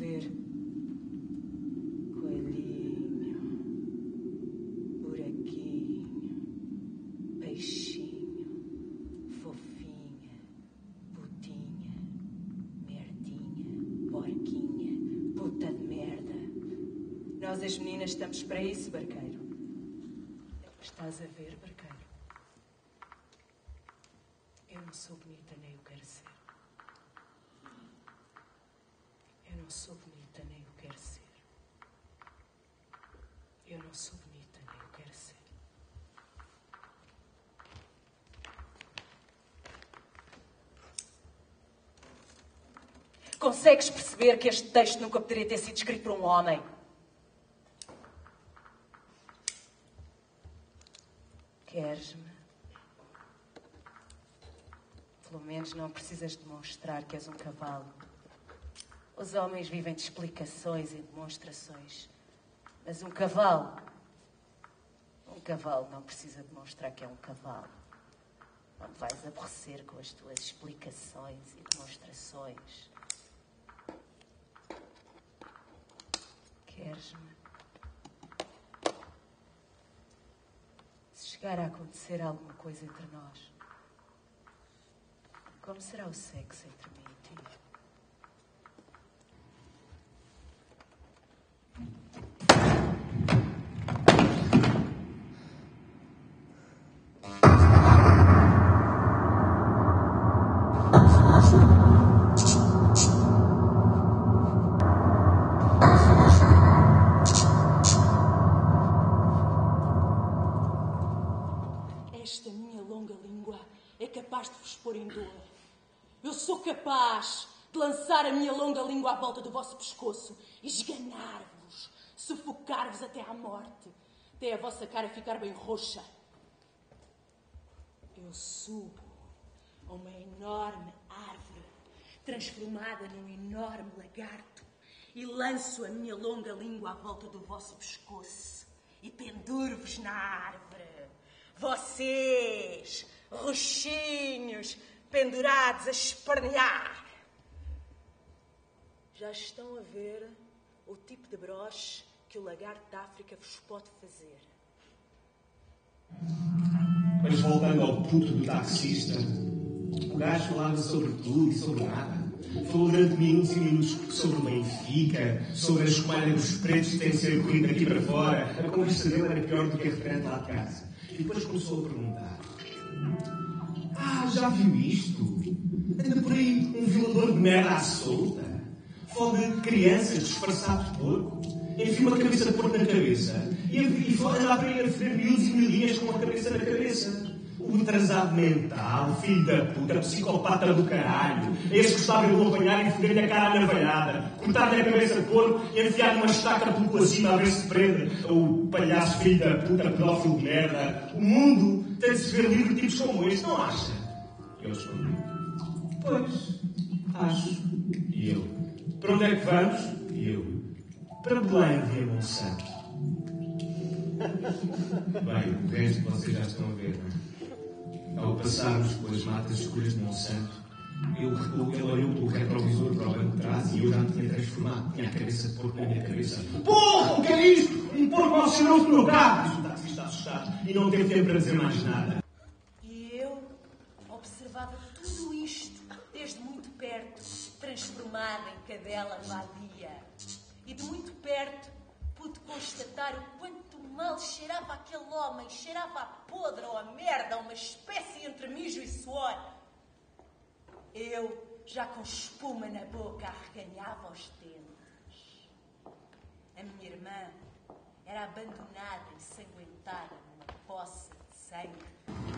poder. Coelhinho, buraquinho, peixinho, fofinha, putinha, merdinha, porquinha, puta de merda. Nós as meninas estamos para isso, barqueiro. É estás a ver, barqueiro? Eu não sou bonita nem eu quero ser. Não sou bonita, nem o quero ser. Eu não sou bonita, nem o quero ser. Consegues perceber que este texto nunca poderia ter sido escrito por um homem? Queres-me? Pelo menos não precisas demonstrar que és um cavalo. Os homens vivem de explicações e demonstrações. Mas um cavalo. Um cavalo não precisa demonstrar que é um cavalo. Não vais aborrecer com as tuas explicações e demonstrações. Queres-me? Se chegar a acontecer alguma coisa entre nós, como será o sexo entre mim e ti? Capaz de vos pôr em dor. Eu sou capaz de lançar a minha longa língua à volta do vosso pescoço, esganar-vos, sufocar-vos até à morte, até a vossa cara ficar bem roxa. Eu subo a uma enorme árvore, transformada num enorme lagarto, e lanço a minha longa língua à volta do vosso pescoço e penduro-vos na árvore. Vocês, roxinhos, pendurados a espernear. Já estão a ver o tipo de broche que o lagarto da África vos pode fazer. Mas voltando ao puto do taxista, o gajo falava sobre tudo e sobre nada. Falou durante minutos e minutos sobre o Benfica, sobre a escolha dos pretos que têm de ser corrido daqui para fora. A conversa dele era pior do que a referente lá de casa. E depois começou a perguntar: Ah, já viu isto? Anda por aí um violador de merda à solta. Fode crianças disfarçado de porco. Enfia uma cabeça de porco na cabeça. E, e anda por aí a miúdos e miudinhas com a cabeça na cabeça. O atrasado mental, filho da puta, psicopata do caralho. Esse gostava de o apanhar e foder-lhe a cara navalhada. Cortar-lhe a cabeça de porco e enfiar uma estaca pelo acima a ver se prende. O palhaço filho da puta, pedófilo de merda. O mundo tem de se ver livre de tipos como este, não acha? Eu respondi. Pois, acho. E eu. Para onde é que vamos? E eu. Para Belém, via Monsanto. Bem, o resto vocês já estão a ver, não é? Ao passarmos pelas matas escuras de Monsanto, eu, ele olhou pelo retrovisor para o banco de trás e eu já me tinha transformado. Tinha a cabeça de porco na minha cabeça. Porra, o que é isto? Um porco mal cheiroso no meu carro! O taxista assustado e não teve tempo para dizer mais nada. E eu observava tudo isto desde muito perto, transformada em cadela vadia. E de muito perto pude constatar o quanto mal cheirava aquele homem. Cheirava a podre ou a merda, uma espécie entre mijo e suor. Eu, já com espuma na boca, arreganhava os dentes. A minha irmã era abandonada, ensanguentada numa poça de sangue